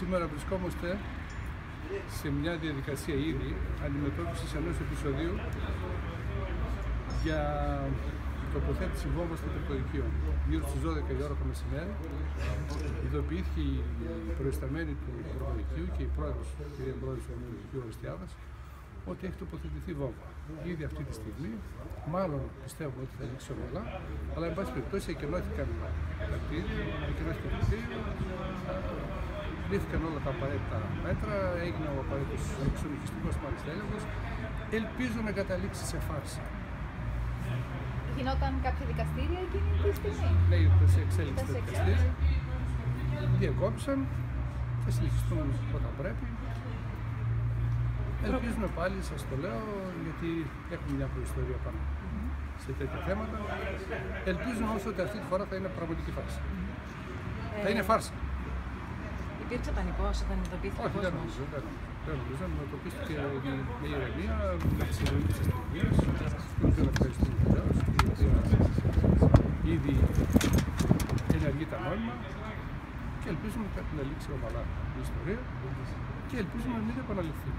Σήμερα βρισκόμαστε σε μια διαδικασία ήδη αντιμετώπισης ενός επεισοδίου για τοποθέτηση βόμβας στο Τριτοϊκείο. Γύρω στις 12 η ώρα το μεσημέρι ειδοποιήθηκε η προϊσταμένη του Τριτοϊκείου και η πρόεδρος, η κυρία πρόεδρος του Τριτοϊκείου Οριστιάδας, ότι έχει τοποθετηθεί βόμβα. Ήδη αυτή τη στιγμή, μάλλον πιστεύω ότι θα λήξει ομαλά, αλλά εν πάση περιπτώσει εκενώθηκαν τα κτίρια, εκενώθηκαν τα κτίρια, λύθηκαν όλα τα απαραίτητα μέτρα, έγινε ο απαραίτητος εξονυχιστικός μάλιστα έλεγχος. Ελπίζω να καταλήξει σε φάρση. Γινόταν κάποια δικαστήρια εκείνη τη στιγμή; Ναι, ήταν σε εξέλιξη Ήταν τα σε δικαστήρια. Διακόψαν, θα συνεχιστούν όταν πρέπει. Ελπίζουμε πάλι, σας το λέω, γιατί έχουμε μια προϊστορία πάνω σε τέτοια θέματα. Ελπίζουμε όμως ότι αυτή τη φορά θα είναι πραγματική φάρση. Θα είναι φάρση. Υπήρξε πανικός όταν ειδοποιήθηκε ο Όχι, δεν κόσμος; νομίζω. Δεν νομίζω. Δεν νομίζω. Αντιμετωπίστηκε με ηρεμία, με τη συμβολή της αστυνομίας. Τον οποίο ευχαριστούμε βεβαίω. Ήδη ενεργεί τα νόημα και ελπίζουμε ότι θα την λήξει ομαλά η ιστορία και ελπίζουμε να μην επαναληφθεί.